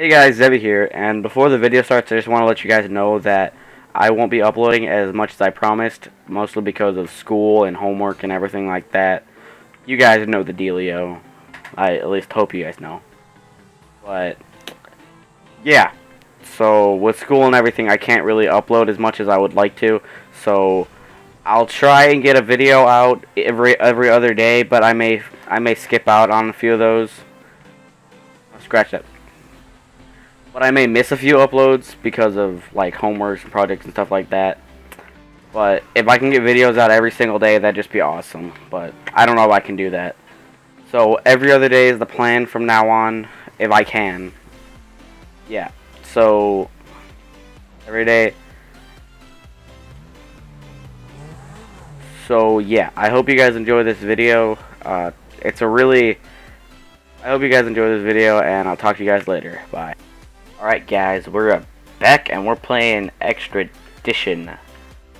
Hey guys, Zevy here, and before the video starts, I just want to let you guys know that I won't be uploading as much as I promised, mostly because of school and homework and everything like that. You guys know the dealio. I at least hope you guys know. But, yeah. So, with school and everything, I can't really upload as much as I would like to, so I'll try and get a video out every every other day, but I may I may skip out on a few of those. I'll scratch that. But I may miss a few uploads because of like homeworks and projects and stuff like that. But if I can get videos out every single day, that'd just be awesome. But I don't know if I can do that. So every other day is the plan from now on, if I can. Yeah. So every day. So yeah, I hope you guys enjoy this video. Uh, it's a really. I hope you guys enjoy this video, and I'll talk to you guys later. Bye. Alright guys, we're back and we're playing Extradition.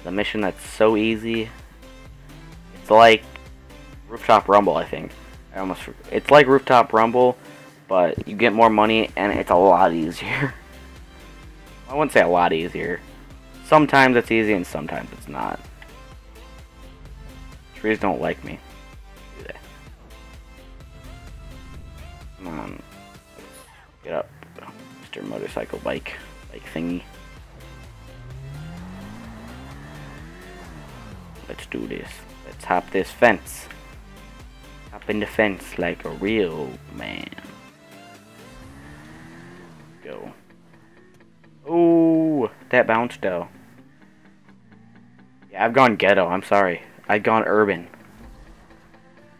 The mission that's so easy. It's like Rooftop Rumble, I think. I almost It's like Rooftop Rumble, but you get more money and it's a lot easier. I wouldn't say a lot easier. Sometimes it's easy and sometimes it's not. Trees don't like me. Do? Come on. Get up. Mr. Motorcycle Bike, bike thingy. Let's do this. Let's hop this fence. Hop in the fence like a real man. Go. Ooh, that bounced though. Yeah, I've gone ghetto. I'm sorry. I've gone urban.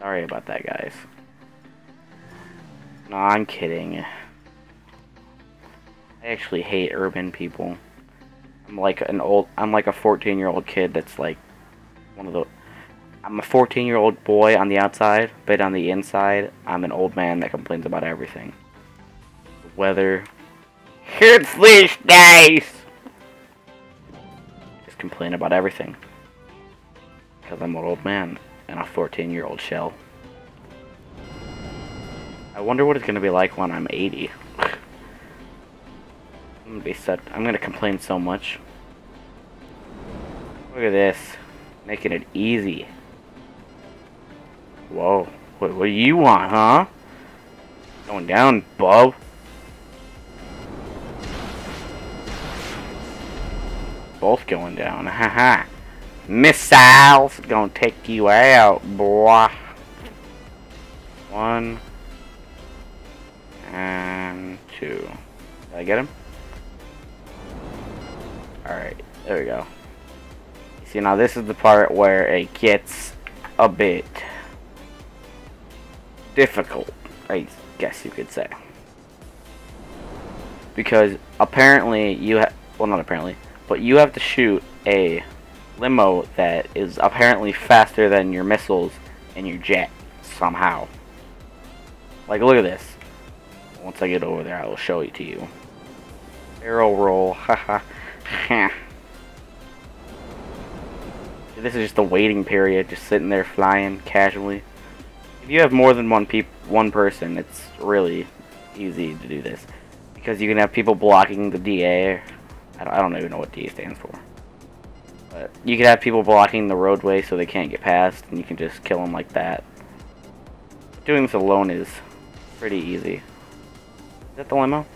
Sorry about that, guys. No, I'm kidding. I actually hate urban people. I'm like an old, I'm like a 14 year old kid that's like one of the, I'm a 14 year old boy on the outside, but on the inside, I'm an old man that complains about everything. The weather. It's these days! Just complain about everything. Because I'm an old man and a 14 year old shell. I wonder what it's to be like when I'm 80. I'm gonna be set. I'm gonna complain so much. Look at this, making it easy. Whoa, what, what do you want, huh? Going down, bub. Both going down, haha. Missiles gonna take you out, boy. One and two. Did I get him? Alright, there we go. See, now this is the part where it gets a bit difficult, I guess you could say. Because apparently you have, well not apparently, but you have to shoot a limo that is apparently faster than your missiles and your jet somehow. Like look at this. Once I get over there I will show it to you. Barrel roll, haha. This is just the waiting period, just sitting there flying casually. If you have more than one peop one person, it's really easy to do this. Because you can have people blocking the DA. I don't, I don't even know what DA stands for. But you can have people blocking the roadway so they can't get past, and you can just kill them like that. Doing this alone is pretty easy. Is that the limo?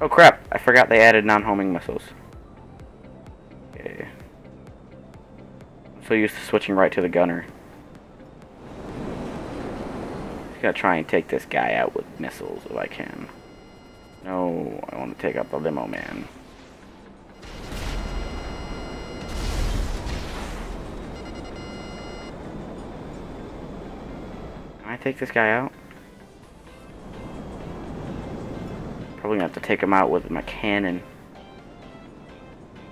Oh crap, I forgot they added non-homing missiles. So used to switching right to the gunner. Just gotta try and take this guy out with missiles if I can. No, I want to take out the limo man. Can I take this guy out? Probably gonna have to take him out with my cannon.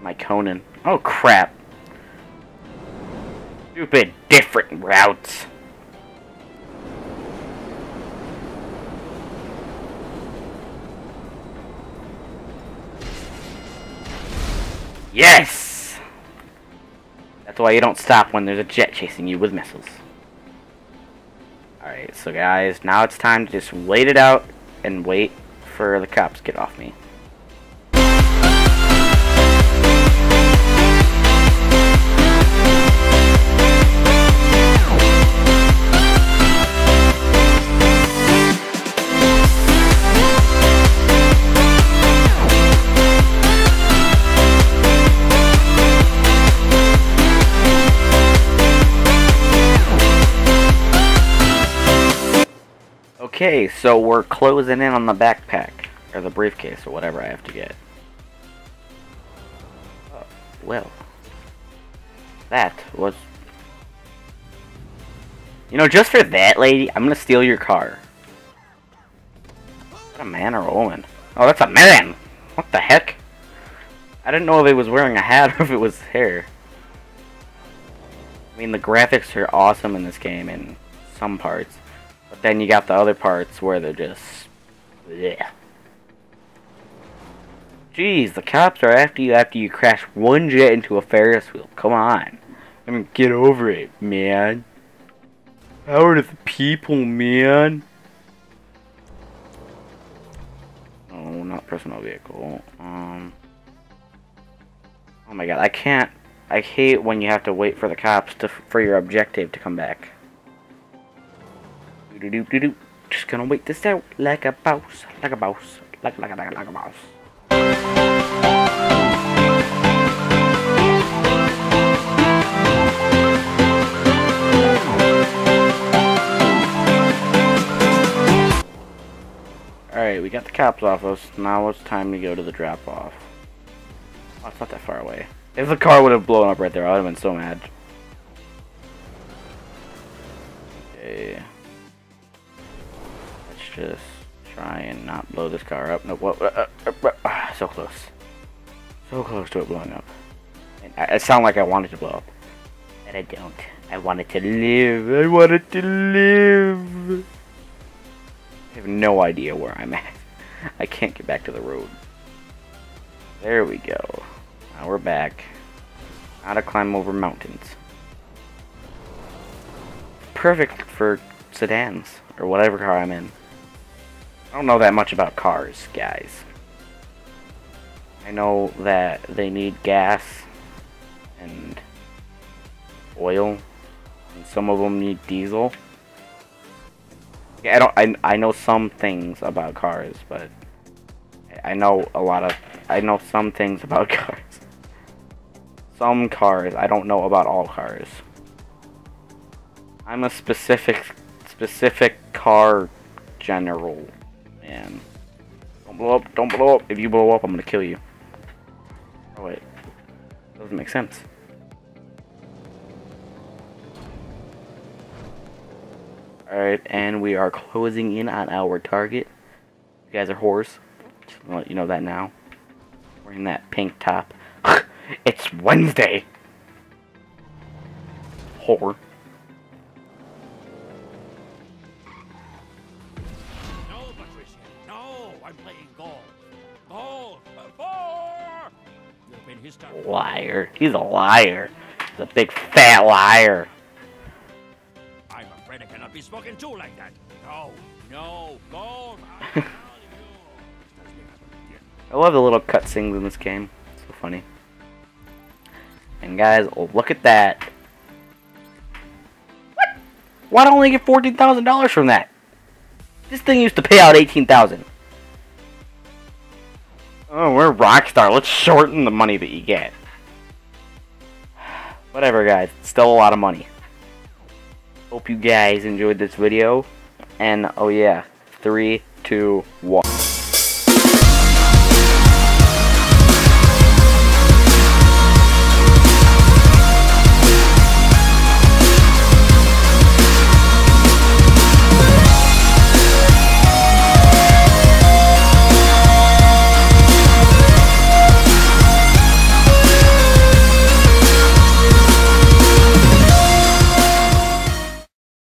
My Conan. Oh crap. Stupid different routes. Yes! That's why you don't stop when there's a jet chasing you with missiles. Alright. So guys, now it's time to just wait it out and wait for the cops get off me. Okay, so we're closing in on the backpack, or the briefcase, or whatever I have to get. Uh, well, that was... You know, just for that, lady, I'm gonna steal your car. Is that a man or a woman? Oh, that's a man! What the heck? I didn't know if it was wearing a hat or if it was hair. I mean, the graphics are awesome in this game in some parts. But then you got the other parts where they're just... Yeah. Jeez, the cops are after you after you crash one jet into a Ferris wheel. Come on. I mean, get over it, man. Power to the people, man. Oh, not personal vehicle. Um... Oh my god, I can't... I hate when you have to wait for the cops to for your objective to come back. Do do do do. Just gonna wait this out like a boss, like a boss, like like like like a boss. Alright, we got the cops off us. Now it's time to go to the drop off. Oh, it's not that far away. If the car would have blown up right there, I would have been so mad. Okay just try and not blow this car up. No, what? Uh, uh, uh, so close. So close to it blowing up. I, I sound like I wanted to blow up. And I don't. I wanted to live. I wanted to live. I have no idea where I'm at. I can't get back to the road. There we go. Now we're back. How to climb over mountains. Perfect for sedans, or whatever car I'm in. I don't know that much about cars, guys. I know that they need gas and oil, and some of them need diesel. Yeah, I don't. I I know some things about cars, but I know a lot of. I know some things about cars. Some cars. I don't know about all cars. I'm a specific specific car general and don't blow up, don't blow up. If you blow up, I'm gonna kill you. Oh wait, doesn't make sense. Alright, and we are closing in on our target. You guys are whores. Just let you know that now. Wearing that pink top. it's Wednesday! Whore. Liar. He's a liar. He's a big fat liar. I'm afraid I cannot be spoken to like that. No, no, go. I love the little cutscenes in this game. It's so funny. And guys, oh, look at that. What? Why don't only get $14,000 from that? This thing used to pay out 18000 Oh, we're Rockstar. Let's shorten the money that you get. Whatever, guys. still a lot of money. Hope you guys enjoyed this video. And, oh yeah. Three, two, one.